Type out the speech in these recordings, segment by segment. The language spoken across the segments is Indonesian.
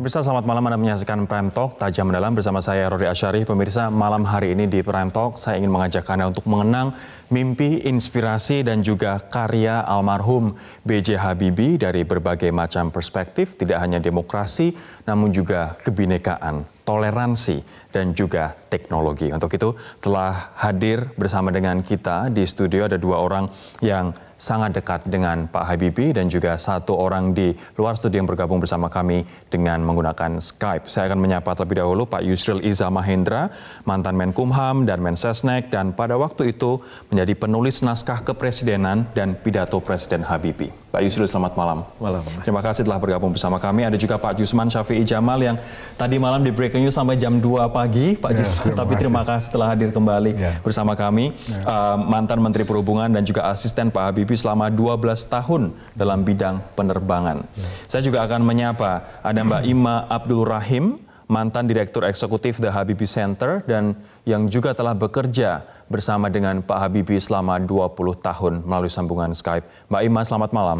Pemirsa selamat malam Anda menyaksikan Prime Talk Tajam Mendalam bersama saya Rory Asyari. Pemirsa malam hari ini di Prime Talk saya ingin mengajak Anda untuk mengenang mimpi, inspirasi dan juga karya almarhum B.J. Habibie dari berbagai macam perspektif tidak hanya demokrasi namun juga kebinekaan, toleransi dan juga teknologi. Untuk itu telah hadir bersama dengan kita di studio ada dua orang yang sangat dekat dengan Pak Habibie dan juga satu orang di luar studio yang bergabung bersama kami dengan menggunakan Skype. Saya akan menyapa terlebih dahulu Pak Yusril Iza Mahendra, mantan Menkumham dan Mensesnek dan pada waktu itu menjadi penulis naskah kepresidenan dan pidato Presiden Habibie. Pak Yusril selamat malam. Malam. Terima kasih telah bergabung bersama kami. Ada juga Pak Jusman Syafi'i Jamal yang tadi malam di Breaking News sampai jam 2 pagi, Pak ya, Jusman. Terima Tapi terima kasih telah hadir kembali ya. bersama kami. Ya. Uh, mantan Menteri Perhubungan dan juga asisten Pak Habibie selama 12 tahun dalam bidang penerbangan. Ya. Saya juga akan menyapa ada Mbak Ima Abdul Rahim, mantan Direktur Eksekutif The Habibie Center dan yang juga telah bekerja bersama dengan Pak Habibie selama 20 tahun melalui sambungan Skype. Mbak Ima, selamat malam.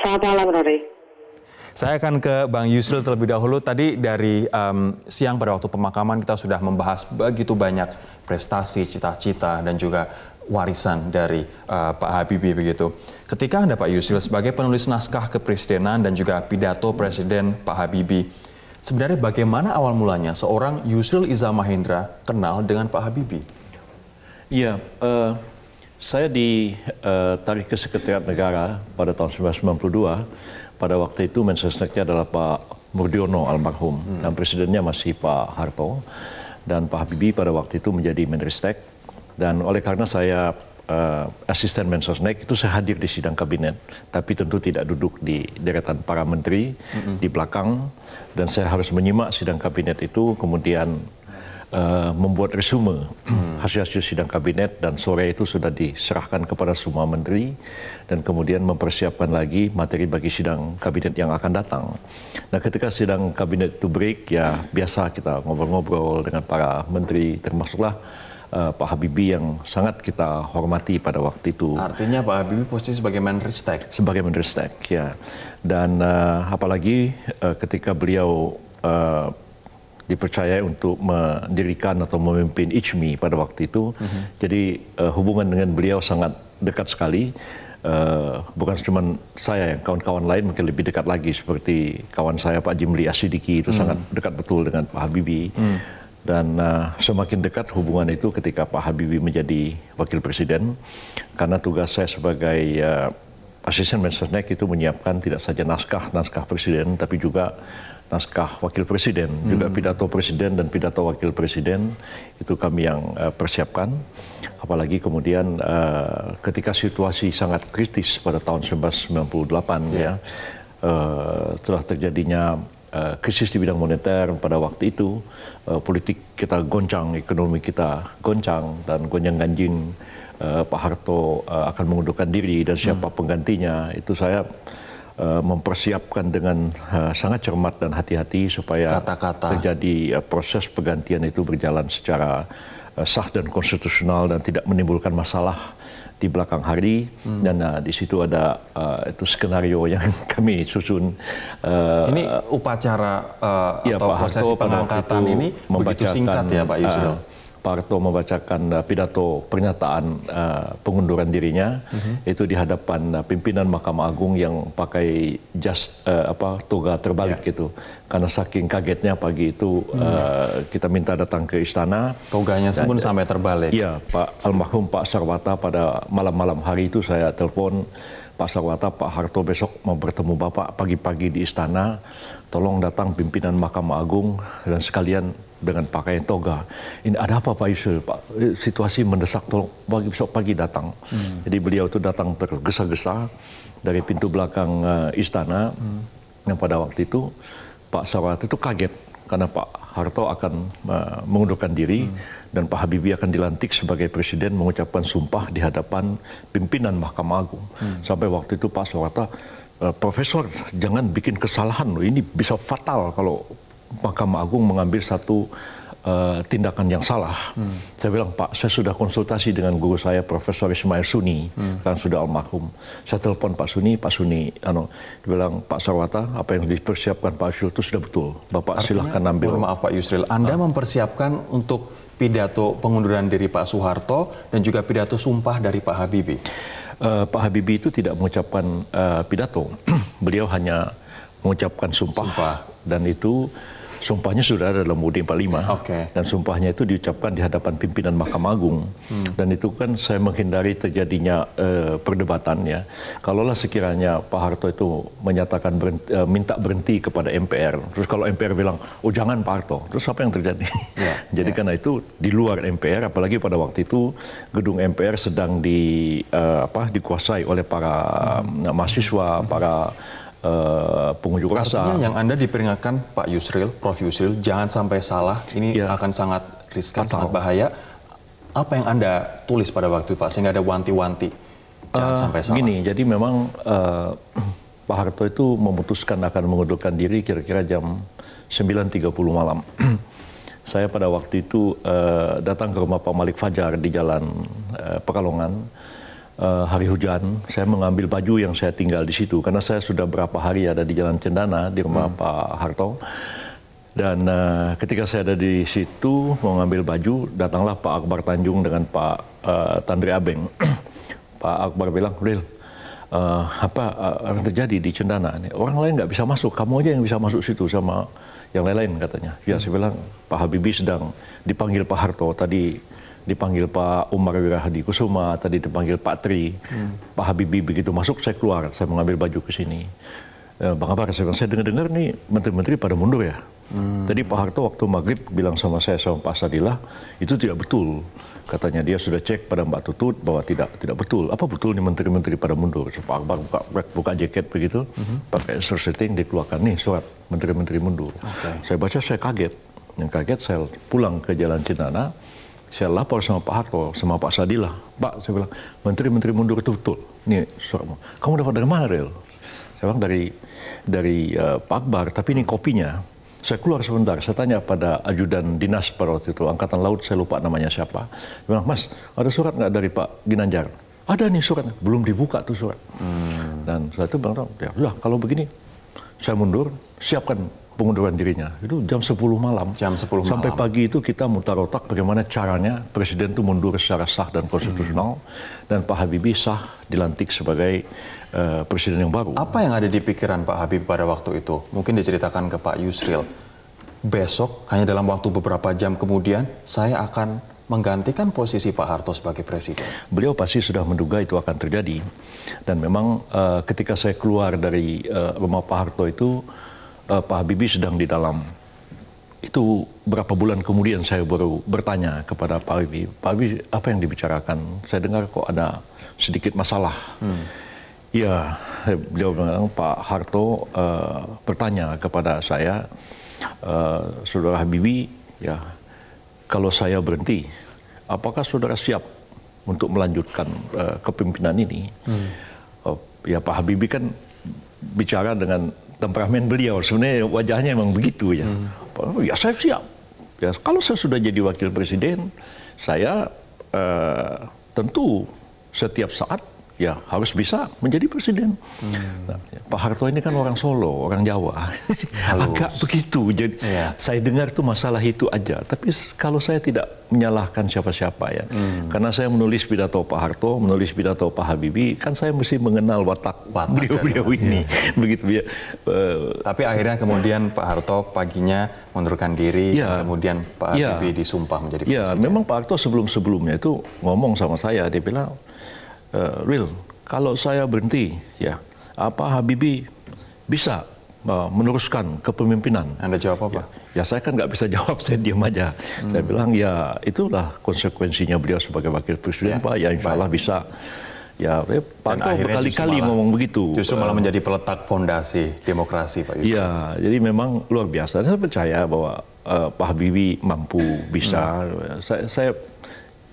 Selamat malam, Rory. Saya akan ke Bang Yusril terlebih dahulu. Tadi dari um, siang pada waktu pemakaman kita sudah membahas begitu banyak prestasi, cita-cita, dan juga warisan dari uh, Pak Habibie begitu. Ketika Anda Pak Yusril sebagai penulis naskah kepresidenan dan juga pidato Presiden Pak Habibie, Sebenarnya bagaimana awal mulanya seorang Yusril Iza Mahendra kenal dengan Pak Habibie? Iya, uh, saya ditarik uh, ke Sekretariat Negara pada tahun 1992. Pada waktu itu Mensesneknya adalah Pak Murdiono almarhum hmm. dan presidennya masih Pak Harto dan Pak Habibie pada waktu itu menjadi Menristek dan oleh karena saya uh, asisten Mensesnek itu saya hadir di sidang kabinet, tapi tentu tidak duduk di deretan para menteri mm-hmm. di belakang dan saya harus menyimak sidang kabinet itu kemudian uh, membuat resume mm. hasil-hasil sidang kabinet dan sore itu sudah diserahkan kepada semua menteri dan kemudian mempersiapkan lagi materi bagi sidang kabinet yang akan datang. Nah ketika sidang kabinet itu break ya biasa kita ngobrol-ngobrol dengan para menteri termasuklah uh, Pak Habibie yang sangat kita hormati pada waktu itu. Artinya Pak Habibie posisi sebagai Menristek? Sebagai Menristek, ya. Dan uh, apalagi uh, ketika beliau uh, dipercaya untuk mendirikan atau memimpin ICMI pada waktu itu, mhm. -huh. jadi uh, hubungan dengan beliau sangat dekat sekali. Uh, bukan cuma saya, yang kawan-kawan lain mungkin lebih dekat lagi seperti kawan saya Pak Jimli Asidiki itu hmm. sangat dekat betul dengan Pak Habibie. Hmm dan uh, semakin dekat hubungan itu ketika Pak Habibie menjadi wakil presiden karena tugas saya sebagai uh, asisten Mensesnek itu menyiapkan tidak saja naskah naskah presiden tapi juga naskah wakil presiden hmm. juga pidato presiden dan pidato wakil presiden itu kami yang uh, persiapkan apalagi kemudian uh, ketika situasi sangat kritis pada tahun 1998 yeah. ya uh, telah terjadinya uh, krisis di bidang moneter pada waktu itu uh, politik kita goncang, ekonomi kita goncang dan gonjang ganjing uh, Pak Harto uh, akan mengundurkan diri dan siapa hmm. penggantinya itu saya uh, mempersiapkan dengan uh, sangat cermat dan hati-hati supaya Kata-kata. terjadi uh, proses pergantian itu berjalan secara sah dan konstitusional dan tidak menimbulkan masalah di belakang hari hmm. dan uh, di situ ada uh, itu skenario yang kami susun. Uh, ini upacara uh, ya, atau Pak prosesi pengangkatan ini begitu singkat ya Pak Yusril? Uh, Pak Harto membacakan uh, pidato pernyataan uh, pengunduran dirinya uh-huh. itu di hadapan uh, pimpinan Mahkamah Agung yang pakai jas uh, apa toga terbalik yeah. gitu karena saking kagetnya pagi itu hmm. uh, kita minta datang ke istana toganya pun sampai terbalik iya Pak almarhum Pak Sarwata pada malam-malam hari itu saya telepon Pak Sarwata Pak Harto besok mau bertemu Bapak pagi-pagi di istana tolong datang pimpinan Mahkamah Agung dan sekalian dengan pakaian toga. Ini ada apa Pak Yusuf? Pak, situasi mendesak tolong pagi besok pagi datang. Hmm. Jadi beliau itu datang tergesa-gesa dari pintu belakang uh, istana. Hmm. Yang pada waktu itu Pak Sawat itu kaget karena Pak Harto akan uh, mengundurkan diri hmm. dan Pak Habibie akan dilantik sebagai presiden mengucapkan sumpah di hadapan pimpinan Mahkamah Agung. Hmm. Sampai waktu itu Pak Sawata uh, Profesor jangan bikin kesalahan loh ini bisa fatal kalau Mahkamah Agung mengambil satu uh, tindakan yang salah. Hmm. Saya bilang, Pak, saya sudah konsultasi dengan guru saya, Profesor Ismail Suni, hmm. kan sudah almarhum. Saya telepon Pak Suni, Pak Suni, ano, dia bilang, Pak Sarwata, apa yang dipersiapkan Pak Yusril itu sudah betul. Bapak Artinya, silahkan ambil. Mohon maaf Pak Yusril, Anda ah. mempersiapkan untuk pidato pengunduran diri Pak Soeharto dan juga pidato sumpah dari Pak Habibie? Uh, Pak Habibie itu tidak mengucapkan uh, pidato. Beliau hanya mengucapkan sumpah, sumpah. dan itu sumpahnya sudah ada dalam UUD 45 okay. dan sumpahnya itu diucapkan di hadapan pimpinan Mahkamah Agung hmm. dan itu kan saya menghindari terjadinya uh, perdebatan ya kalaulah sekiranya Pak Harto itu menyatakan berhenti, uh, minta berhenti kepada MPR terus kalau MPR bilang oh jangan Pak Harto terus apa yang terjadi yeah. jadi yeah. karena itu di luar MPR apalagi pada waktu itu gedung MPR sedang di uh, apa dikuasai oleh para hmm. mahasiswa hmm. para uh, pengunjuk rasa. Artinya yang Anda diperingatkan Pak Yusril, Prof Yusril, jangan sampai salah, ini ya. akan sangat riskan, sangat bahaya. Apa yang Anda tulis pada waktu itu Pak, sehingga ada wanti-wanti, jangan uh, sampai salah? Gini, jadi memang uh, Pak Harto itu memutuskan akan mengundurkan diri kira-kira jam 9.30 malam. Saya pada waktu itu uh, datang ke rumah Pak Malik Fajar di Jalan uh, Pekalongan uh, hari hujan, saya mengambil baju yang saya tinggal di situ karena saya sudah berapa hari ada di Jalan Cendana di rumah hmm. Pak Harto. Dan uh, ketika saya ada di situ mau ngambil baju, datanglah Pak Akbar Tanjung dengan Pak uh, Tandri Abeng. Pak Akbar bilang, Ril, uh, apa uh, yang terjadi di Cendana? Orang lain nggak bisa masuk, kamu aja yang bisa masuk situ sama yang lain-lain katanya. Ya, hmm. saya bilang, Pak Habibie sedang dipanggil Pak Harto tadi dipanggil Pak Umar Wirahadi Kusuma, tadi dipanggil Pak Tri, hmm. Pak Habibie begitu masuk saya keluar, saya mengambil baju ke sini. Eh, Bang Abar, saya, saya dengar-dengar nih menteri-menteri pada mundur ya. Hmm. Tadi Pak Harto waktu maghrib bilang sama saya sama Pak Sadilah itu tidak betul. Katanya dia sudah cek pada Mbak Tutut bahwa tidak tidak betul. Apa betul nih menteri-menteri pada mundur? So, Pak Akbar buka, buka jaket begitu, hmm. pakai setting dikeluarkan nih surat menteri-menteri mundur. Okay. Saya baca saya kaget. Yang kaget saya pulang ke Jalan Cendana saya lapor sama Pak Harto, sama Pak Sadilah. Pak, saya bilang, menteri-menteri mundur itu betul. Ini suratmu. Kamu dapat dari mana, Rel? Saya bilang dari dari uh, Pak Akbar, tapi ini kopinya. Saya keluar sebentar, saya tanya pada ajudan dinas pada waktu itu, Angkatan Laut, saya lupa namanya siapa. Dia bilang, Mas, ada surat nggak dari Pak Ginanjar? Ada nih suratnya, belum dibuka tuh surat. Hmm. Dan saya itu bilang, ya sudah, kalau begini, saya mundur, siapkan pengunduran dirinya. Itu jam 10 malam. Jam 10 malam. Sampai pagi itu kita mutar otak bagaimana caranya presiden itu mundur secara sah dan konstitusional hmm. dan Pak Habibie sah dilantik sebagai uh, presiden yang baru. Apa yang ada di pikiran Pak Habibie pada waktu itu? Mungkin diceritakan ke Pak Yusril. Besok hanya dalam waktu beberapa jam kemudian saya akan menggantikan posisi Pak Harto sebagai presiden. Beliau pasti sudah menduga itu akan terjadi dan memang uh, ketika saya keluar dari uh, rumah Pak Harto itu uh, Pak Habibie sedang di dalam. Itu berapa bulan kemudian saya baru bertanya kepada Pak Habibie, Pak Habibie apa yang dibicarakan? Saya dengar kok ada sedikit masalah. Hmm. Ya, beliau bilang Pak Harto uh, bertanya kepada saya, uh, Saudara Habibie, ya kalau saya berhenti, apakah saudara siap untuk melanjutkan uh, kepemimpinan ini? Hmm. Uh, ya Pak Habibie kan bicara dengan temperamen beliau. Sebenarnya wajahnya memang begitu ya. Hmm. Ya saya siap. Ya, kalau saya sudah jadi wakil presiden, saya uh, tentu setiap saat ya harus bisa menjadi presiden. Hmm. Nah, ya, Pak Harto ini kan orang Solo, orang Jawa, agak begitu. Jadi ya. saya dengar tuh masalah itu aja. Tapi kalau saya tidak menyalahkan siapa-siapa ya, hmm. karena saya menulis pidato Pak Harto, menulis pidato Pak Habibie, kan saya mesti mengenal watak beliau-beliau ini. Ya, Begitu ya. Uh, Tapi akhirnya kemudian Pak Harto paginya mengundurkan diri, ya, dan kemudian Pak Habibie disumpah menjadi presiden. Ya, memang Pak Harto sebelum-sebelumnya itu ngomong sama saya, dia bilang uh, real kalau saya berhenti ya apa Habibie bisa uh, meneruskan kepemimpinan Anda jawab apa ya, ya saya kan nggak bisa jawab saya diam aja hmm. saya bilang ya itulah konsekuensinya beliau sebagai wakil presiden ya, pak ya insya Allah bisa Ya, Pak Harto berkali-kali ngomong begitu. Justru malah menjadi peletak fondasi demokrasi, Pak Yusuf. Ya, jadi memang luar biasa. Saya percaya bahwa uh, Pak Habibie mampu bisa. Hmm. Saya, saya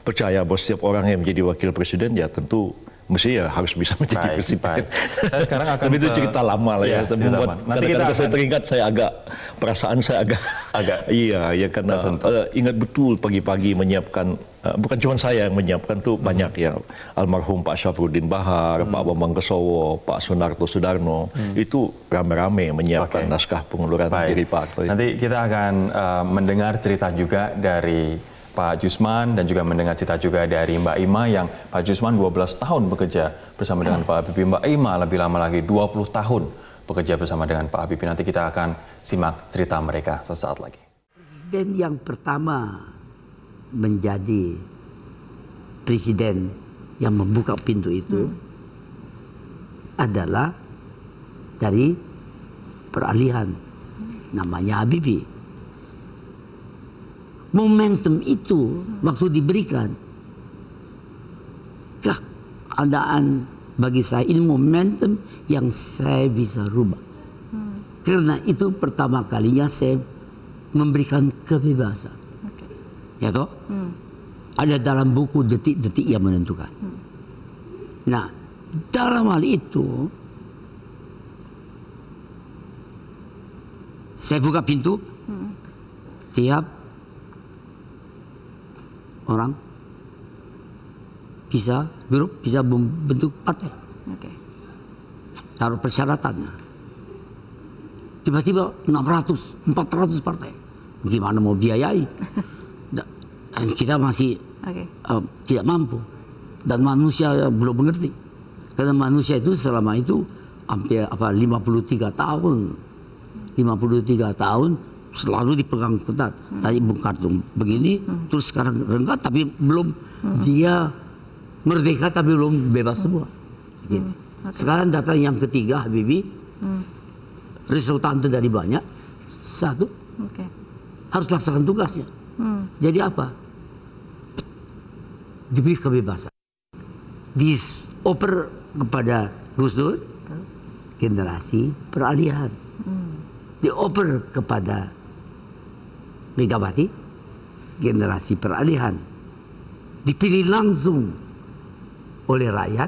percaya bahwa setiap orang yang menjadi wakil presiden ya tentu mesti ya harus bisa menjadi Baik, presiden. baik. Saya sekarang akan Tapi itu cerita lama lah ya. Tapi cerita membuat lama. Nanti kita kadang-kadang saya akan- teringat saya agak perasaan saya agak Agak iya ya karena eh, ingat betul pagi-pagi menyiapkan eh, bukan cuma saya yang menyiapkan tuh Hmm. banyak ya almarhum Pak Syafruddin Bahar, Pak Bambang Kesowo, Pak Sunarto Sudarno itu rame-rame menyiapkan Hmm. Oke. naskah pengunduran diri partai. Nanti kita akan eh, mendengar cerita juga dari Pak Jusman dan juga mendengar cerita juga dari Mbak Ima yang Pak Jusman 12 tahun bekerja bersama dengan Pak Habibie. Mbak Ima lebih lama lagi 20 tahun bekerja bersama dengan Pak Habibie. Nanti kita akan simak cerita mereka sesaat lagi. Presiden yang pertama menjadi presiden yang membuka pintu itu adalah dari peralihan namanya Habibie. Momentum itu waktu diberikan keadaan bagi saya ini momentum yang saya bisa rubah. Karena itu pertama kalinya saya memberikan kebebasan. Ya toh? Ada dalam buku detik-detik yang menentukan. Nah, dalam hal itu saya buka pintu tiap orang bisa grup bisa membentuk partai. Oke. taruh persyaratannya. Tiba-tiba 600 400 partai. Gimana mau biayai? Da- dan kita masih Oke. eh, tidak mampu. Dan manusia belum mengerti. Karena manusia itu selama itu hampir apa 53 tahun. 53 tahun selalu dipegang ketat. Tadi Bung Kartung begini terus sekarang renggat tapi belum. Dia merdeka tapi belum bebas semua. Gitu. sekarang datang yang ketiga Habibie. Resultante dari banyak. Satu Oke. harus laksanakan tugasnya. Jadi apa? Diberi kebebasan. Dioper kepada Gus Dur. Generasi peralihan. Dioper kepada Megawati generasi peralihan dipilih langsung oleh rakyat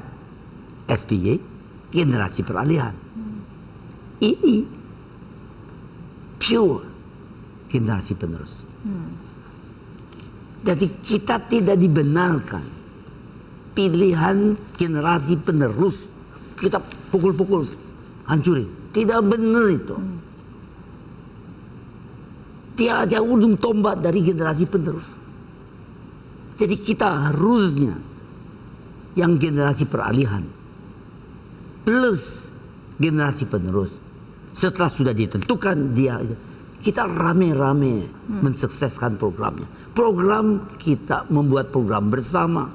SBY generasi peralihan. Ini pure generasi penerus. Jadi kita tidak dibenarkan pilihan generasi penerus. Kita pukul-pukul hancurin. Tidak benar itu tiada ujung tombak dari generasi penerus. Jadi kita harusnya yang generasi peralihan plus generasi penerus. Setelah sudah ditentukan dia kita rame-rame mensukseskan programnya. Program kita membuat program bersama.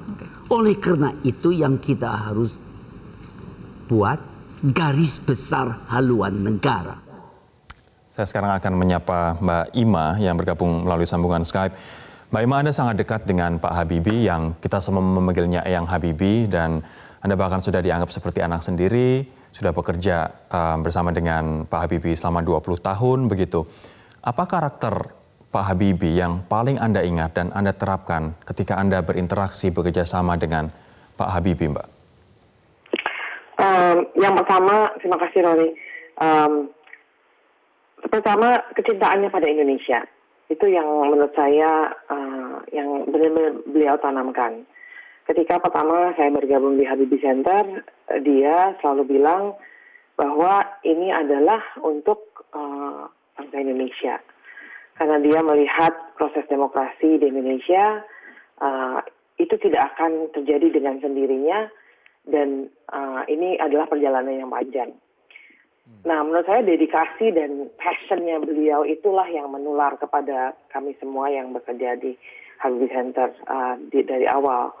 Oleh karena itu yang kita harus buat garis besar haluan negara Saya sekarang akan menyapa Mbak Ima yang bergabung melalui sambungan Skype. Mbak Ima, Anda sangat dekat dengan Pak Habibie yang kita semua memanggilnya Eyang Habibie dan Anda bahkan sudah dianggap seperti anak sendiri, sudah bekerja uh, bersama dengan Pak Habibie selama 20 tahun begitu. Apa karakter Pak Habibie yang paling Anda ingat dan Anda terapkan ketika Anda berinteraksi bekerja sama dengan Pak Habibie, Mbak? Um, yang pertama, terima kasih Rory. Um, pertama, kecintaannya pada Indonesia. Itu yang menurut saya uh, yang benar-benar beliau tanamkan. Ketika pertama saya bergabung di Habibie Center, dia selalu bilang bahwa ini adalah untuk uh, bangsa Indonesia. Karena dia melihat proses demokrasi di Indonesia uh, itu tidak akan terjadi dengan sendirinya dan uh, ini adalah perjalanan yang panjang. Nah, menurut saya dedikasi dan passionnya beliau itulah yang menular kepada kami semua yang bekerja di Habibie Center uh, di, dari awal.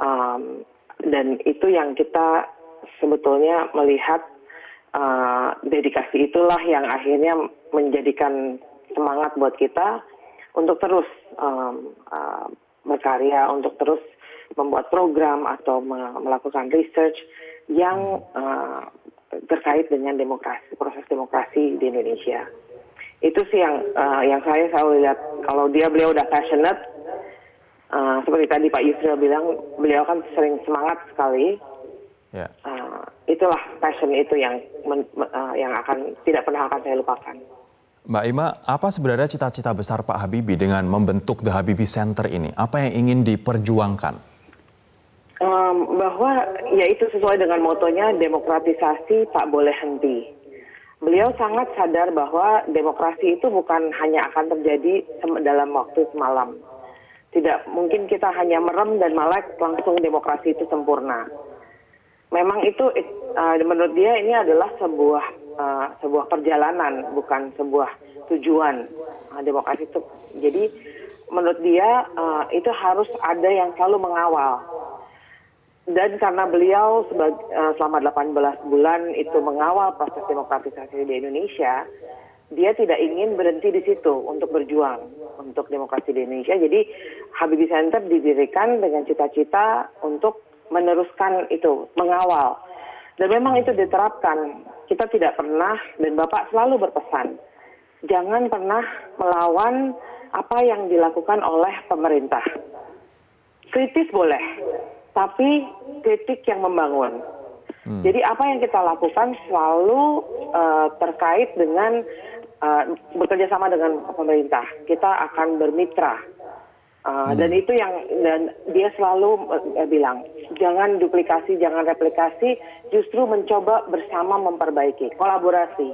Um, dan itu yang kita sebetulnya melihat uh, dedikasi itulah yang akhirnya menjadikan semangat buat kita untuk terus um, uh, berkarya, untuk terus membuat program atau me- melakukan research yang uh, terkait dengan demokrasi, proses demokrasi di Indonesia. Itu sih yang uh, yang saya selalu lihat. Kalau dia beliau udah passionate, uh, seperti tadi Pak Yusril bilang, beliau kan sering semangat sekali itulah passion itu yang men, uh, yang akan tidak pernah akan saya lupakan. Mbak Ima, apa sebenarnya cita-cita besar Pak Habibie dengan membentuk The Habibie Center ini? Apa yang ingin diperjuangkan? Um, bahwa ya itu sesuai dengan motonya demokratisasi tak boleh henti. Beliau sangat sadar bahwa demokrasi itu bukan hanya akan terjadi dalam waktu semalam. Tidak mungkin kita hanya merem dan malah langsung demokrasi itu sempurna. Memang itu uh, menurut dia ini adalah sebuah uh, sebuah perjalanan bukan sebuah tujuan uh, demokrasi itu. Jadi menurut dia uh, itu harus ada yang selalu mengawal. Dan karena beliau uh, selama 18 bulan itu mengawal proses demokratisasi di Indonesia, dia tidak ingin berhenti di situ untuk berjuang untuk demokrasi di Indonesia. Jadi Habibie Center didirikan dengan cita-cita untuk meneruskan itu, mengawal. Dan memang itu diterapkan. Kita tidak pernah dan Bapak selalu berpesan, jangan pernah melawan apa yang dilakukan oleh pemerintah. Kritis boleh, tapi kritik yang membangun. Hmm. Jadi apa yang kita lakukan selalu uh, terkait dengan uh, bekerja sama dengan pemerintah. Kita akan bermitra. Uh, hmm. Dan itu yang dan dia selalu uh, bilang jangan duplikasi, jangan replikasi, justru mencoba bersama memperbaiki, kolaborasi,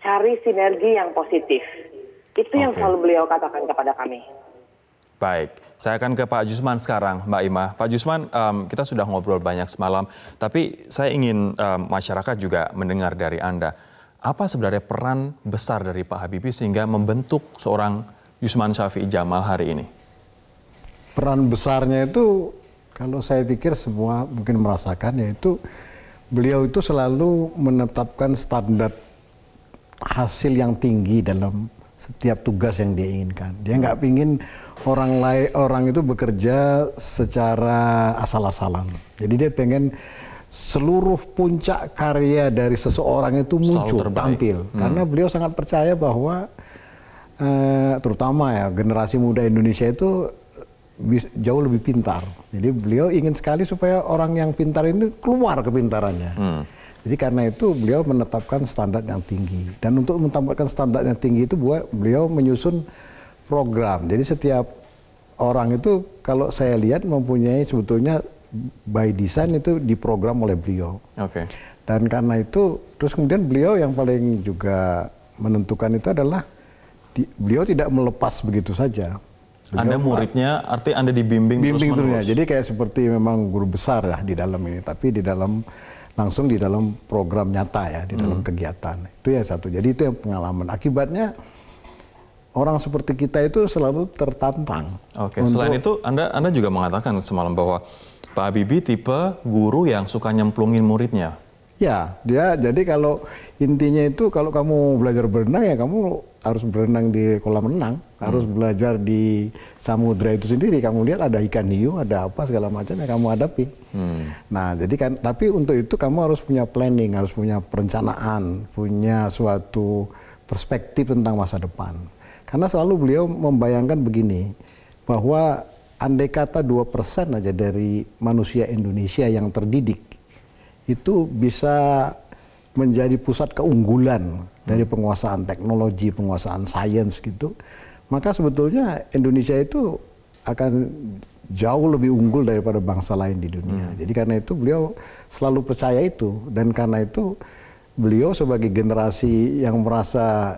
cari sinergi yang positif. Itu okay. yang selalu beliau katakan kepada kami. Baik, saya akan ke Pak Jusman sekarang, Mbak Ima. Pak Jusman, um, kita sudah ngobrol banyak semalam, tapi saya ingin um, masyarakat juga mendengar dari Anda. Apa sebenarnya peran besar dari Pak Habibie sehingga membentuk seorang Yusman Syafi'i Jamal hari ini? Peran besarnya itu, kalau saya pikir semua mungkin merasakan, yaitu beliau itu selalu menetapkan standar hasil yang tinggi dalam setiap tugas yang dia inginkan. Dia nggak ingin orang lain orang itu bekerja secara asal-asalan. Jadi dia pengen seluruh puncak karya dari seseorang itu muncul tampil hmm. karena beliau sangat percaya bahwa eh, terutama ya generasi muda Indonesia itu jauh lebih pintar. Jadi beliau ingin sekali supaya orang yang pintar ini keluar kepintarannya. Hmm. Jadi karena itu beliau menetapkan standar yang tinggi dan untuk menetapkan standar yang tinggi itu buat beliau menyusun program. Jadi setiap orang itu kalau saya lihat mempunyai sebetulnya by design itu diprogram oleh beliau. Oke. Okay. Dan karena itu terus kemudian beliau yang paling juga menentukan itu adalah di, beliau tidak melepas begitu saja. Beliau anda muridnya, arti Anda dibimbing bimbing terus menerus. Jadi kayak seperti memang guru besar ya di dalam ini, tapi di dalam langsung di dalam program nyata ya, di dalam hmm. kegiatan. Itu yang satu. Jadi itu yang pengalaman. Akibatnya orang seperti kita itu selalu tertantang. Oke, untuk... selain itu Anda Anda juga mengatakan semalam bahwa Pak Habibie tipe guru yang suka nyemplungin muridnya. Ya, dia jadi kalau intinya itu kalau kamu belajar berenang ya kamu harus berenang di kolam renang, hmm. harus belajar di samudra itu sendiri. Kamu lihat ada ikan hiu, ada apa segala macam yang kamu hadapi. Hmm. Nah, jadi kan tapi untuk itu kamu harus punya planning, harus punya perencanaan, punya suatu perspektif tentang masa depan. Karena selalu beliau membayangkan begini, bahwa andai kata 2% aja dari manusia Indonesia yang terdidik, itu bisa menjadi pusat keunggulan dari penguasaan teknologi, penguasaan sains gitu, maka sebetulnya Indonesia itu akan jauh lebih unggul daripada bangsa lain di dunia. Hmm. Jadi karena itu beliau selalu percaya itu dan karena itu beliau sebagai generasi yang merasa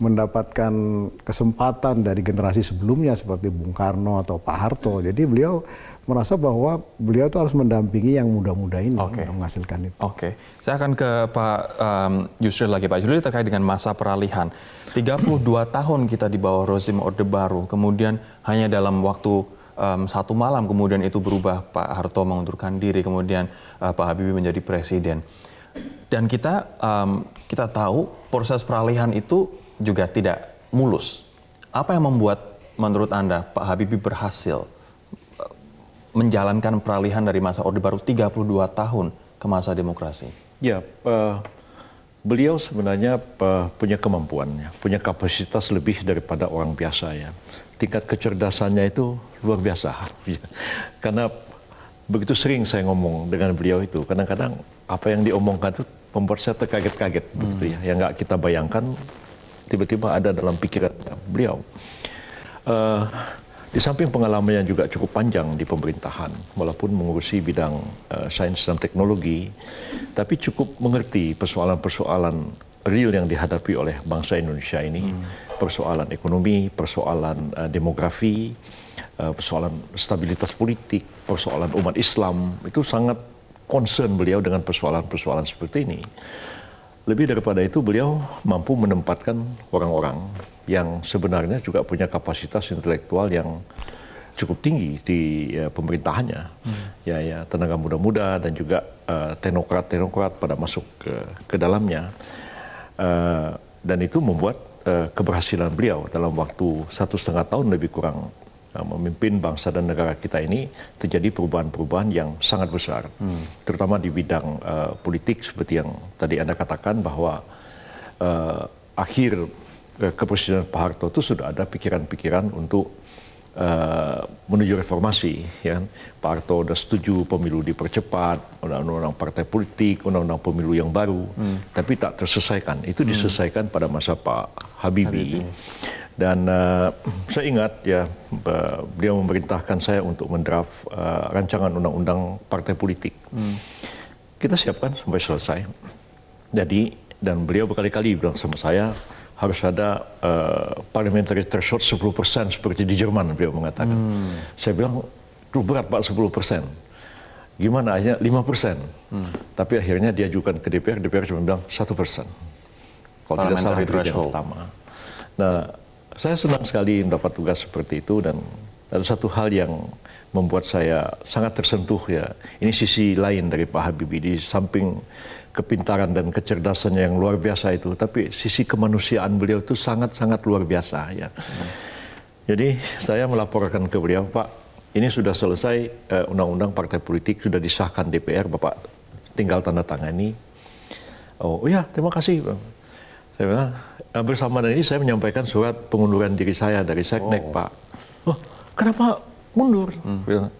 mendapatkan kesempatan dari generasi sebelumnya seperti Bung Karno atau Pak Harto. Jadi beliau merasa bahwa beliau itu harus mendampingi yang muda-muda ini okay. untuk menghasilkan itu. Oke, okay. saya akan ke Pak um, Yusril lagi. Pak Yusril terkait dengan masa peralihan. 32 tahun kita di bawah rezim Orde Baru, kemudian hanya dalam waktu um, satu malam kemudian itu berubah Pak Harto mengundurkan diri, kemudian uh, Pak Habibie menjadi presiden. Dan kita um, kita tahu proses peralihan itu juga tidak mulus. Apa yang membuat menurut Anda Pak Habibie berhasil eh, menjalankan peralihan dari masa Orde Baru 32 tahun ke masa demokrasi? Ya, uh, beliau sebenarnya uh, punya kemampuan, ya, punya kapasitas lebih daripada orang biasa ya. Tingkat kecerdasannya itu luar biasa. Karena begitu sering saya ngomong dengan beliau itu, kadang-kadang apa yang diomongkan itu membuat saya terkaget-kaget, begitu ya. Yang nggak kita bayangkan tiba-tiba ada dalam pikirannya beliau. Uh, di samping pengalamannya juga cukup panjang di pemerintahan, walaupun mengurusi bidang uh, sains dan teknologi, tapi cukup mengerti persoalan-persoalan real yang dihadapi oleh bangsa Indonesia ini, hmm. persoalan ekonomi, persoalan uh, demografi, uh, persoalan stabilitas politik, persoalan umat Islam, itu sangat concern beliau dengan persoalan-persoalan seperti ini. Lebih daripada itu, beliau mampu menempatkan orang-orang yang sebenarnya juga punya kapasitas intelektual yang cukup tinggi di ya, pemerintahannya. Hmm. Ya, ya tenaga muda-muda dan juga uh, teknokrat-teknokrat pada masuk ke, ke dalamnya. Uh, dan itu membuat uh, keberhasilan beliau dalam waktu satu setengah tahun lebih kurang uh, memimpin bangsa dan negara kita ini terjadi perubahan-perubahan yang sangat besar, hmm. terutama di bidang uh, politik seperti yang tadi anda katakan bahwa uh, akhir kepresiden Pak Harto itu sudah ada pikiran-pikiran untuk uh, menuju reformasi. Ya. Pak Harto sudah setuju pemilu dipercepat, undang-undang partai politik, undang-undang pemilu yang baru, hmm. tapi tak terselesaikan. Itu hmm. diselesaikan hmm. pada masa Pak Habibie. Habibie. Dan uh, saya ingat ya beliau memerintahkan saya untuk mendraft uh, rancangan undang-undang partai politik. Hmm. Kita siapkan sampai selesai. Jadi dan beliau berkali-kali bilang sama saya, harus ada uh, parliamentary threshold 10% seperti di Jerman beliau mengatakan. Hmm. Saya bilang itu berat Pak 10%. Gimana aja 5%. Hmm. Tapi akhirnya diajukan ke DPR, DPR cuma bilang 1%. Kalau tidak salah itu yang pertama. Nah, saya senang sekali mendapat tugas seperti itu dan ada satu hal yang membuat saya sangat tersentuh ya. Ini sisi lain dari Pak Habibie di samping kepintaran dan kecerdasannya yang luar biasa itu, tapi sisi kemanusiaan beliau itu sangat-sangat luar biasa ya. Jadi saya melaporkan ke beliau, Pak, ini sudah selesai uh, undang-undang partai politik sudah disahkan DPR, Bapak tinggal tanda tangani. Oh, oh ya, terima kasih. Saya bilang, nah, bersama dengan ini saya menyampaikan surat pengunduran diri saya dari Seknek, oh. Pak. Oh, kenapa mundur? Hmm.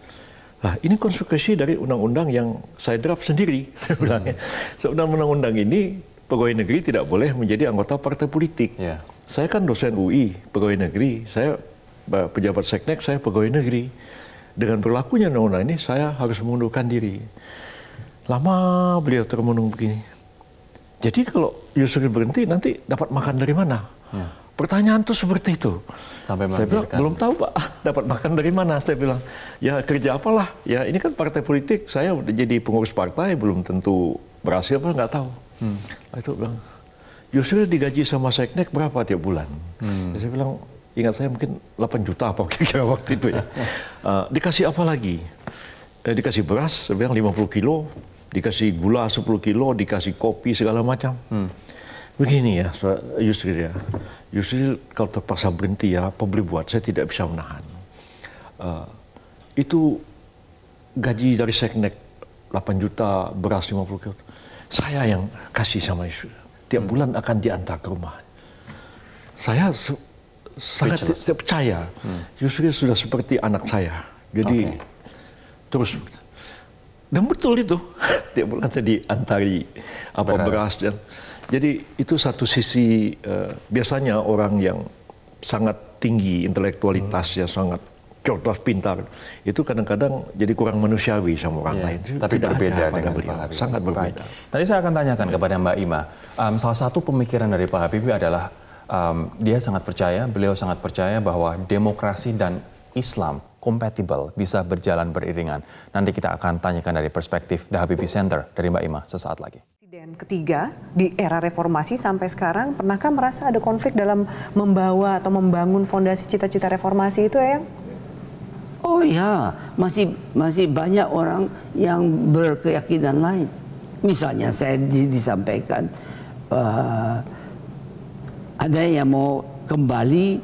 Nah, ini konsekuensi dari undang-undang yang saya draft sendiri. Saya bilang, hmm. so, undang-undang ini pegawai negeri tidak boleh menjadi anggota partai politik. Yeah. Saya kan dosen UI, pegawai negeri. Saya pejabat seknek, saya pegawai negeri. Dengan berlakunya undang-undang ini, saya harus mengundurkan diri. Lama beliau termenung begini. Jadi kalau Yusuf berhenti, nanti dapat makan dari mana? Yeah. Pertanyaan tuh seperti itu. Sampai saya bilang belum tahu pak, dapat makan dari mana? Saya bilang ya kerja apalah. Ya ini kan partai politik. Saya udah jadi pengurus partai, belum tentu berhasil apa nggak tahu. Hmm. Itu bilang justru digaji sama seknek berapa tiap bulan? Hmm. Saya bilang ingat saya mungkin 8 juta apa kira-kira waktu itu ya. uh, dikasih apa lagi? Eh, dikasih beras, saya bilang 50 kilo, dikasih gula 10 kilo, dikasih kopi segala macam. Hmm. Begini ya, Yusril ya. Yusril kalau terpaksa berhenti ya, apa boleh buat? Saya tidak bisa menahan. Uh, itu gaji dari seknek 8 juta, beras 50 juta. Saya yang kasih sama Yusril. Tiap hmm. bulan akan diantar ke rumah. Saya sangat tidak percaya. Hmm. Yusril sudah seperti anak saya. Jadi okay. terus dan betul itu tiap bulan saya diantari apa beras, beras dan jadi itu satu sisi uh, biasanya orang yang sangat tinggi intelektualitas hmm. sangat cerdas pintar itu kadang-kadang jadi kurang manusiawi sama orang ya, lain. Tapi Tidak berbeda dengan beliau. Pak Habibie. Sangat berbeda. Baik. Tadi saya akan tanyakan ya. kepada Mbak Ima. Um, salah satu pemikiran dari Pak Habibie adalah um, dia sangat percaya, beliau sangat percaya bahwa demokrasi dan Islam kompatibel bisa berjalan beriringan. Nanti kita akan tanyakan dari perspektif The Habibie Center dari Mbak Ima sesaat lagi. Dan ketiga, di era reformasi sampai sekarang, pernahkah merasa ada konflik dalam membawa atau membangun fondasi cita-cita reformasi itu, Eyang? Oh ya, masih masih banyak orang yang berkeyakinan lain. Misalnya saya disampaikan uh, ada yang mau kembali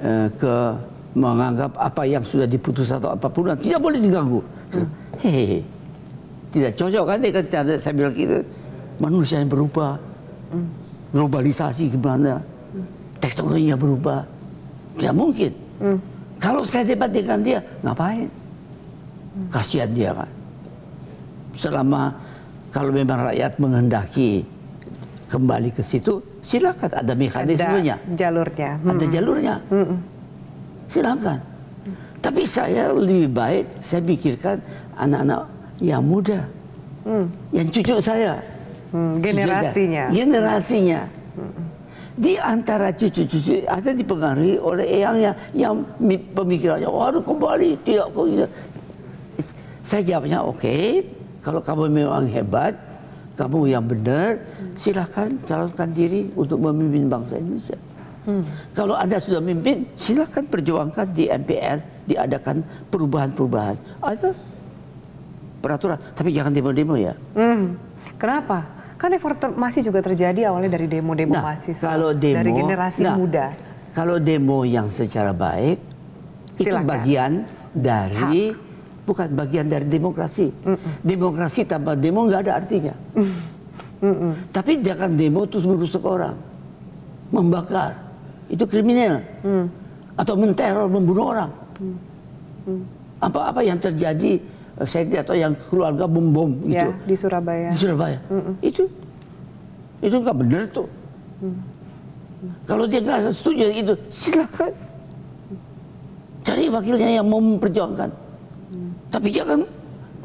uh, ke menganggap apa yang sudah diputus atau apa pun tidak boleh diganggu. Hmm. Hehehe. Tidak cocok kan dengan cara saya bilang gitu manusia yang berubah, globalisasi gimana, teknologinya berubah, tidak mungkin. Hmm. Kalau saya debat dengan dia, ngapain? Kasihan dia kan. selama kalau memang rakyat menghendaki kembali ke situ, silakan ada mekanismenya. Ada jalurnya. Ada jalurnya. Silakan. Tapi saya lebih baik saya pikirkan anak-anak yang muda. Yang cucu saya. Hmm, Cucu generasinya. saya. Generasinya. Di antara cucu-cucu ada dipengaruhi oleh eyangnya yang mi- pemikirannya, waduh kembali, tidak kok tidak. Saya jawabnya oke, kalau kamu memang hebat, kamu yang benar, silakan calonkan diri untuk memimpin bangsa Indonesia. Kalau Anda sudah memimpin, silakan perjuangkan di MPR, diadakan perubahan-perubahan. Ada peraturan, tapi jangan demo-demo ya. Hmm. Kenapa? Kan reformasi juga terjadi awalnya dari demo-demo Nah, mahasiswa. kalau demo, dari generasi nah, muda. Kalau demo yang secara baik, itu Silakan. bagian dari bukan bagian dari demokrasi. Demokrasi tanpa demo nggak ada artinya. Tapi jangan demo terus merusak orang, membakar, itu kriminal, atau menteror, membunuh orang. Apa-apa yang terjadi, eh, saya tidak tahu yang keluarga bom-bom Ya, gitu di Surabaya. di Surabaya. Itu itu nggak benar tuh. Kalau dia nggak setuju itu, silakan cari wakilnya yang mau memperjuangkan. Tapi jangan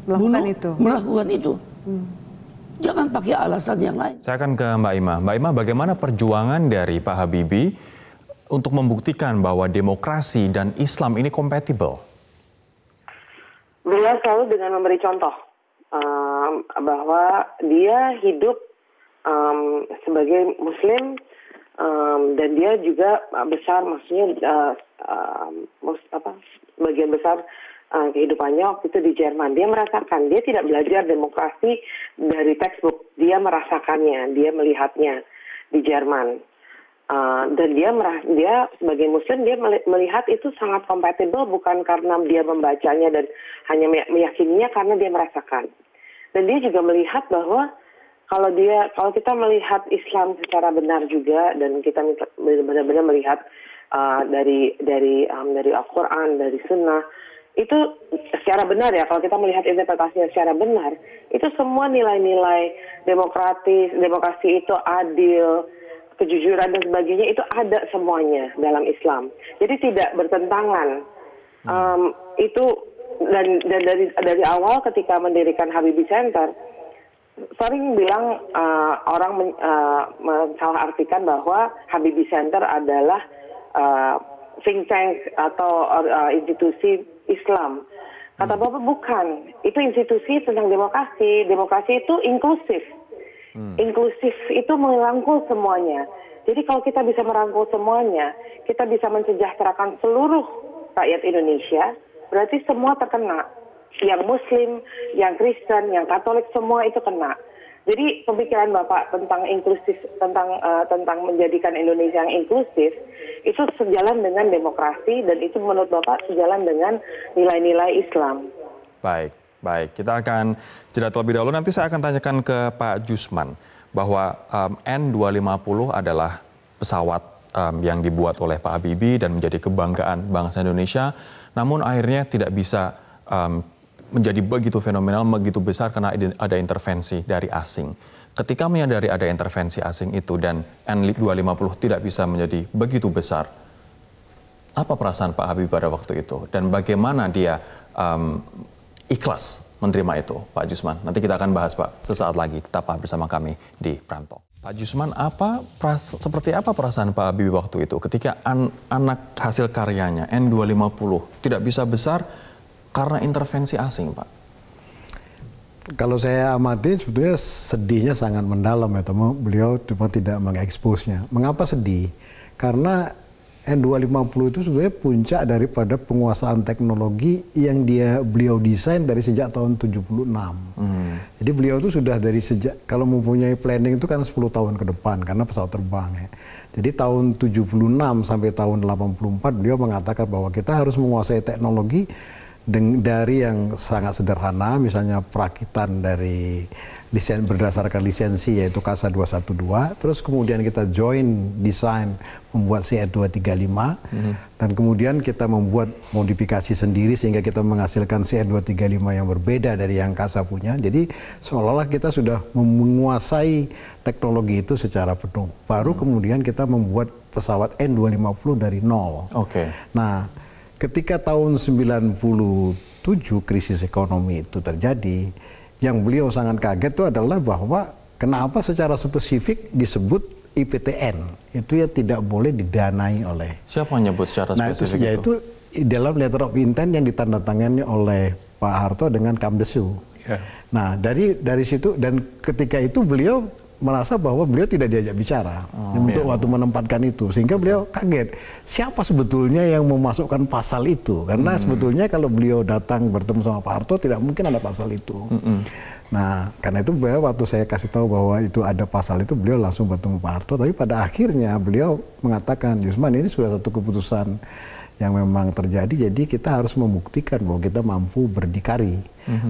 Melakukan bunuh, itu. Melakukan itu. Jangan pakai alasan yang lain. Saya akan ke Mbak Ima. Mbak Ima, bagaimana perjuangan dari Pak Habibie untuk membuktikan bahwa demokrasi dan Islam ini kompatibel? Beliau selalu dengan memberi contoh um, bahwa dia hidup um, sebagai Muslim um, dan dia juga uh, besar, maksudnya uh, um, mus- apa bagian besar uh, kehidupannya waktu itu di Jerman. Dia merasakan, dia tidak belajar demokrasi dari textbook, dia merasakannya, dia melihatnya di Jerman. Uh, dan dia merah, dia sebagai muslim dia meli- melihat itu sangat kompatibel bukan karena dia membacanya dan hanya meya- meyakininya karena dia merasakan. Dan dia juga melihat bahwa kalau dia kalau kita melihat Islam secara benar juga dan kita benar-benar melihat uh, dari dari um, dari Al-Qur'an, dari sunnah itu secara benar ya kalau kita melihat interpretasinya secara benar itu semua nilai-nilai demokratis demokrasi itu adil kejujuran dan sebagainya itu ada semuanya dalam Islam. Jadi tidak bertentangan. Um, itu dan dan dari dari awal ketika mendirikan Habibie Center sering bilang uh, orang men, uh, mensalahartikan bahwa Habibie Center adalah uh, think tank atau uh, institusi Islam. Kata Bapak bukan, itu institusi tentang demokrasi. Demokrasi itu inklusif. Inklusif itu merangkul semuanya. Jadi kalau kita bisa merangkul semuanya, kita bisa mensejahterakan seluruh rakyat Indonesia, berarti semua terkena. Yang Muslim, yang Kristen, yang Katolik semua itu kena. Jadi pemikiran Bapak tentang inklusif, tentang eh, tentang menjadikan Indonesia yang inklusif, itu sejalan dengan demokrasi dan itu menurut Bapak sejalan dengan nilai-nilai Islam. Baik, baik. Kita akan jeda terlebih dahulu. Nanti saya akan tanyakan ke Pak Jusman bahwa um, N250 adalah pesawat um, yang dibuat oleh Pak Habibie dan menjadi kebanggaan bangsa Indonesia. Namun akhirnya tidak bisa um, menjadi begitu fenomenal, begitu besar karena ada- intervensi dari asing. Ketika menyadari ada intervensi asing itu dan N250 tidak bisa menjadi begitu besar, apa perasaan Pak Habibie pada waktu itu dan bagaimana dia um, ikhlas menerima itu, Pak Jusman? Nanti kita akan bahas Pak sesaat lagi. Tetaplah bersama kami di Pranto. Pak Jusman, apa peras- seperti apa perasaan Pak Habibie waktu itu ketika an- anak hasil karyanya N250 tidak bisa besar karena intervensi asing, Pak? Kalau saya amati sebetulnya sedihnya sangat mendalam ya teman. Beliau cuma tidak mengeksposnya. Mengapa sedih? Karena N250 itu sebenarnya puncak daripada penguasaan teknologi yang dia beliau desain dari sejak tahun 76. Jadi beliau itu sudah dari sejak kalau mempunyai planning itu kan 10 tahun ke depan karena pesawat terbang ya. Jadi tahun 76 sampai tahun 84 beliau mengatakan bahwa kita harus menguasai teknologi dari yang sangat sederhana misalnya perakitan dari lisen berdasarkan lisensi yaitu KASA 212 terus kemudian kita join desain membuat CR 235 dan kemudian kita membuat modifikasi sendiri sehingga kita menghasilkan CR 235 yang berbeda dari yang KASA punya. Jadi seolah-olah kita sudah menguasai teknologi itu secara penuh. Baru kemudian kita membuat pesawat N250 dari nol. Oke. Nah, ketika tahun 97 krisis ekonomi itu terjadi, yang beliau sangat kaget itu adalah bahwa kenapa secara spesifik disebut IPTN itu ya tidak boleh didanai oleh. Siapa yang nyebut secara Nah, itu spesifik yaitu dalam letter of intent yang ditandatangani oleh Pak Harto dengan Kamdesu. Ya. Nah, dari dari situ dan ketika itu beliau merasa bahwa beliau tidak diajak bicara untuk waktu menempatkan itu. Sehingga beliau kaget siapa sebetulnya yang memasukkan pasal itu? Karena sebetulnya kalau beliau datang bertemu sama Pak Harto tidak mungkin ada pasal itu. Nah, karena itu beliau waktu saya kasih tahu bahwa itu ada pasal itu beliau langsung bertemu Pak Harto. Tapi pada akhirnya beliau mengatakan Yusman ini sudah satu keputusan yang memang terjadi jadi kita harus membuktikan bahwa kita mampu berdikari.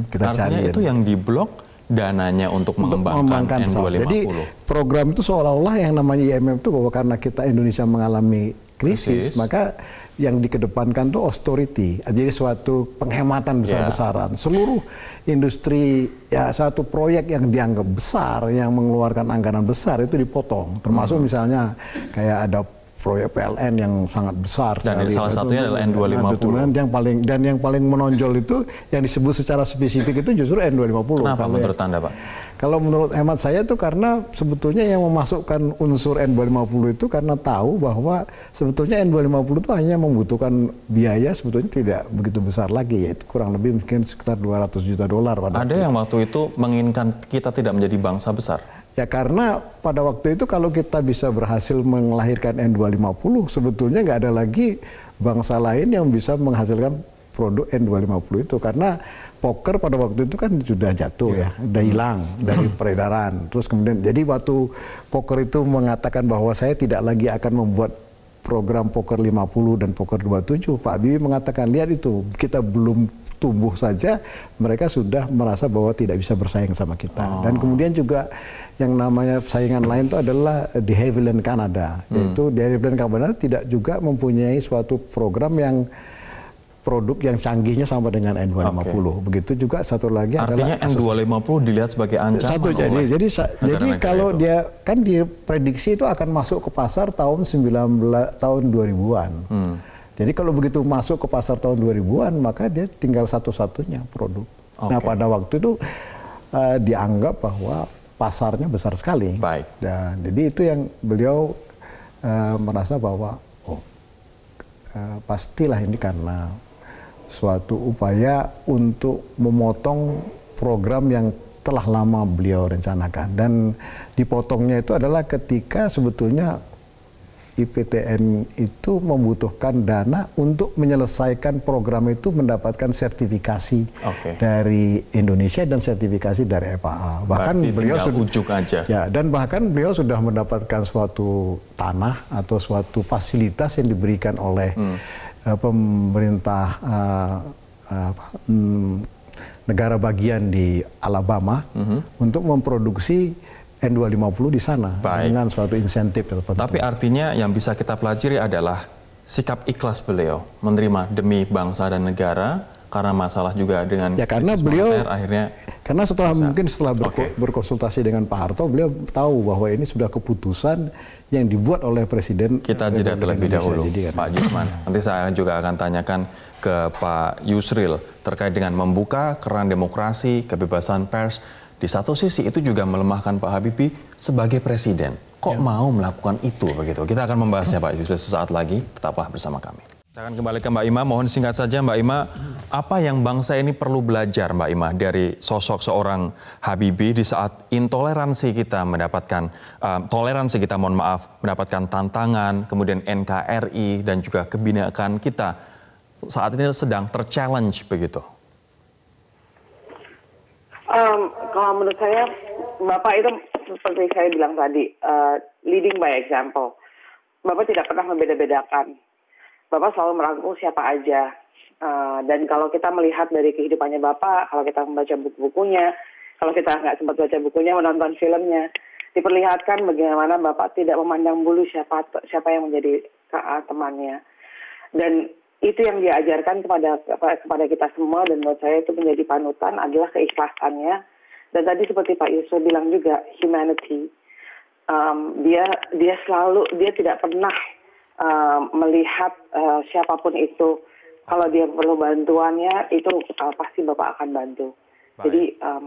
Kita Artinya cari itu yang diblok dananya untuk untuk mengembangkan pesawat. N250. Jadi program itu seolah-olah yang namanya IMF itu bahwa karena kita Indonesia mengalami krisis, Krisis. maka yang dikedepankan tuh austerity. Jadi suatu penghematan besar-besaran. Seluruh industri ya satu proyek yang dianggap besar yang mengeluarkan anggaran besar itu dipotong. Termasuk Hmm. misalnya kayak ada proyek PLN yang sangat besar Dan sekali. salah Itu- satunya adalah N250. Nah, betul. Dan yang paling dan yang paling menonjol itu yang disebut secara spesifik itu justru N250. Kenapa Kalau menurut Anda, Pak? kalau menurut hemat saya itu karena sebetulnya yang memasukkan unsur N250 itu karena tahu bahwa sebetulnya N250 itu hanya membutuhkan biaya sebetulnya tidak begitu besar lagi yaitu kurang lebih mungkin sekitar 200 juta dolar pada Ada yang waktu itu menginginkan kita tidak menjadi bangsa besar. Ya karena pada waktu itu kalau kita bisa berhasil melahirkan N250 sebetulnya nggak ada lagi bangsa lain yang bisa menghasilkan produk N250 itu. Karena poker pada waktu itu kan sudah jatuh ya, sudah hilang dari peredaran. Terus kemudian jadi waktu poker itu mengatakan bahwa saya tidak lagi akan membuat program poker 50 dan poker 27, Pak Bibi mengatakan lihat itu kita belum tumbuh saja mereka sudah merasa bahwa tidak bisa bersaing sama kita. Dan kemudian juga yang namanya saingan lain itu adalah di Havilland Canada, yaitu di Havilland Canada tidak juga mempunyai suatu program yang produk yang canggihnya sama dengan N250. Begitu juga satu lagi Artinya adalah kasus- N250 dilihat sebagai ancaman satu jadi oleh jadi jadi kalau itu. dia kan diprediksi itu akan masuk ke pasar tahun 19 tahun 2000-an. Hmm. Jadi kalau begitu masuk ke pasar tahun 2000-an maka dia tinggal satu-satunya produk. Nah, Oke. pada waktu itu eh, dianggap bahwa pasarnya besar sekali. Baik. Dan jadi itu yang beliau eh, merasa bahwa oh eh, pastilah ini karena suatu upaya untuk memotong program yang telah lama beliau rencanakan dan dipotongnya itu adalah ketika sebetulnya IPTN itu membutuhkan dana untuk menyelesaikan program itu mendapatkan sertifikasi Oke. dari Indonesia dan sertifikasi dari FAA. Bahkan Berarti beliau sudah ujuk aja. Ya, dan bahkan beliau sudah mendapatkan suatu tanah atau suatu fasilitas yang diberikan oleh Hmm. Eh, pemerintah apa, mm, negara bagian di Alabama untuk memproduksi N250 di sana Hmm. Baik. dengan suatu insentif tertentu. Tapi artinya yang bisa kita pelajari adalah sikap ikhlas beliau menerima demi bangsa dan negara karena masalah juga dengan Ya, karena beliau- moneter, akhirnya Karena setelah mungkin setelah berko- Oke. berkonsultasi dengan Pak Harto, beliau tahu bahwa ini sudah keputusan yang dibuat oleh Presiden kita jeda Republik terlebih dahulu Jadi kan- Pak Jusman. Nanti saya juga akan tanyakan ke Pak Yusril terkait dengan membuka keran demokrasi, kebebasan pers. Di satu sisi itu juga melemahkan Pak Habibie sebagai presiden. Kok mau melakukan itu begitu? Kita akan membahasnya Pak Yusril sesaat lagi. Tetaplah bersama kami. Saya akan kembali ke Mbak Ima. Mohon singkat saja Mbak Ima, apa yang bangsa ini perlu belajar Mbak Ima dari sosok seorang Habibie di saat intoleransi kita mendapatkan, eh, toleransi kita mohon maaf, mendapatkan tantangan, kemudian NKRI dan juga kebinekaan kita saat ini sedang terchallenge begitu. Em, kalau menurut saya, Bapak itu seperti saya bilang tadi, eh, leading by example. Bapak tidak pernah membeda-bedakan. Bapak selalu merangkul siapa aja. Eh, dan kalau kita melihat dari kehidupannya Bapak, kalau kita membaca buku-bukunya, kalau kita nggak sempat baca bukunya, menonton filmnya, diperlihatkan bagaimana Bapak tidak memandang bulu siapa siapa yang menjadi KA temannya. Dan itu yang diajarkan kepada kepada kita semua dan menurut saya itu menjadi panutan adalah keikhlasannya. Dan tadi seperti Pak Yusuf bilang juga humanity. Um, dia dia selalu dia tidak pernah um, melihat uh, siapa pun itu kalau dia perlu bantuannya itu uh, pasti bapak akan bantu. Baik. Jadi um,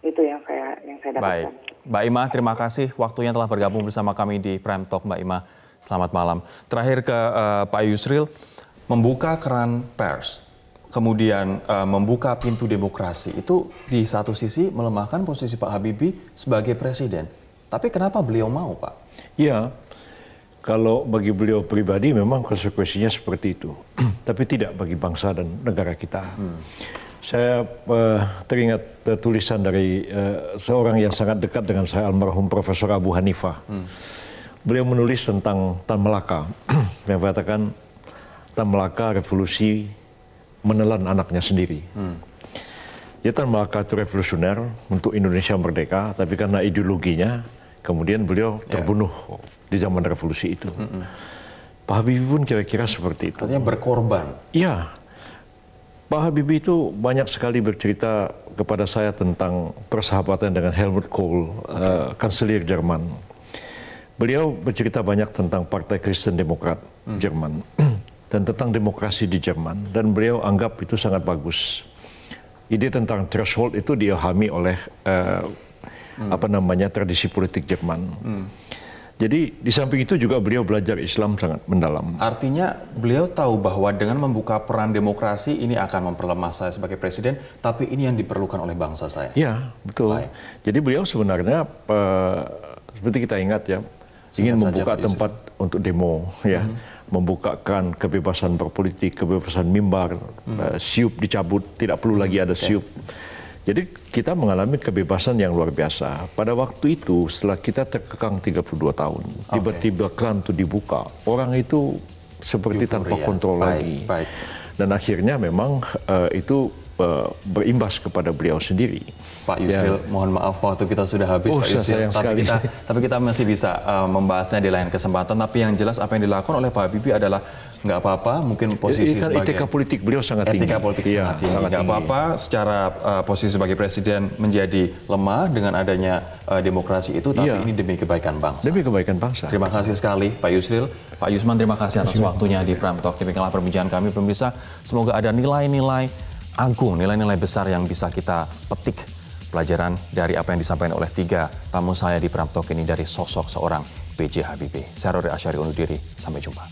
itu yang saya yang saya dapatkan. Baik, Mbak Ima, terima kasih waktunya telah bergabung bersama kami di Prime Talk, Mbak Ima. Selamat malam. Terakhir ke uh, Pak Yusril, membuka keran pers, kemudian uh, membuka pintu demokrasi itu di satu sisi melemahkan posisi Pak Habibie sebagai presiden. Tapi kenapa beliau mau, Pak? Ya, kalau bagi beliau pribadi memang konsekuensinya seperti itu. Tapi tidak bagi bangsa dan negara kita. Hmm. Saya uh, teringat uh, tulisan dari uh, seorang yang sangat dekat dengan saya, almarhum Profesor Abu Hanifah. Hmm. Beliau menulis tentang Tan Melaka, yang mengatakan Tan Melaka revolusi menelan anaknya sendiri. Hmm. Ya Tan Melaka itu revolusioner untuk Indonesia merdeka, tapi karena ideologinya Kemudian beliau ya. terbunuh yeah. Di zaman revolusi itu. Mm -hmm. Pak Habibie pun kira-kira seperti itu. Artinya berkorban. Iya. Pak Habibie itu banyak sekali bercerita kepada saya tentang persahabatan dengan Helmut Kohl, okay. uh, kanselir Jerman. Beliau bercerita banyak tentang Partai Kristen Demokrat hmm. Jerman dan tentang demokrasi di Jerman dan beliau anggap itu sangat bagus. Ide tentang threshold itu diilhami oleh uh, hmm. apa namanya tradisi politik Jerman. Hmm. Jadi di samping itu juga beliau belajar Islam sangat mendalam. Artinya beliau tahu bahwa dengan membuka peran demokrasi ini akan memperlemah saya sebagai presiden, tapi ini yang diperlukan oleh bangsa saya. Iya betul. Baik. Jadi beliau sebenarnya uh, seperti kita ingat ya ingin membuka saja, tempat untuk demo ya. Hmm membukakan kebebasan berpolitik, kebebasan mimbar, hmm. uh, siup dicabut, tidak perlu lagi ada siup. Jadi kita mengalami kebebasan yang luar biasa. Pada waktu itu setelah kita terkekang 32 tahun, tiba-tiba okay. itu dibuka, orang itu seperti Euphoria. tanpa kontrol baik, lagi. Baik. Dan akhirnya memang uh, itu uh, berimbas kepada beliau sendiri. Pak Yusril, ya. mohon maaf waktu kita sudah habis oh, Pak Yusril, tapi kita tapi kita masih bisa uh, membahasnya di lain kesempatan. Tapi yang jelas apa yang dilakukan oleh Pak Habibie adalah nggak apa-apa, mungkin posisi kan sebagai etika politik beliau sangat tinggi. Etika politik ya, sangat tinggi. Nggak apa-apa secara uh, posisi sebagai presiden menjadi lemah dengan adanya uh, demokrasi itu, tapi ya. ini demi kebaikan bangsa. Demi kebaikan bangsa. Terima kasih sekali Pak Yusril. Pak Yusman terima kasih atas waktunya di Prime Talk. Demikianlah perbincangan kami pemirsa. Semoga ada nilai-nilai agung, nilai-nilai besar yang bisa kita petik pelajaran dari apa yang disampaikan oleh tiga tamu saya di Prime Talk ini dari sosok seorang B.J. Habibie. Saya Rory Asyari undur diri. Sampai jumpa.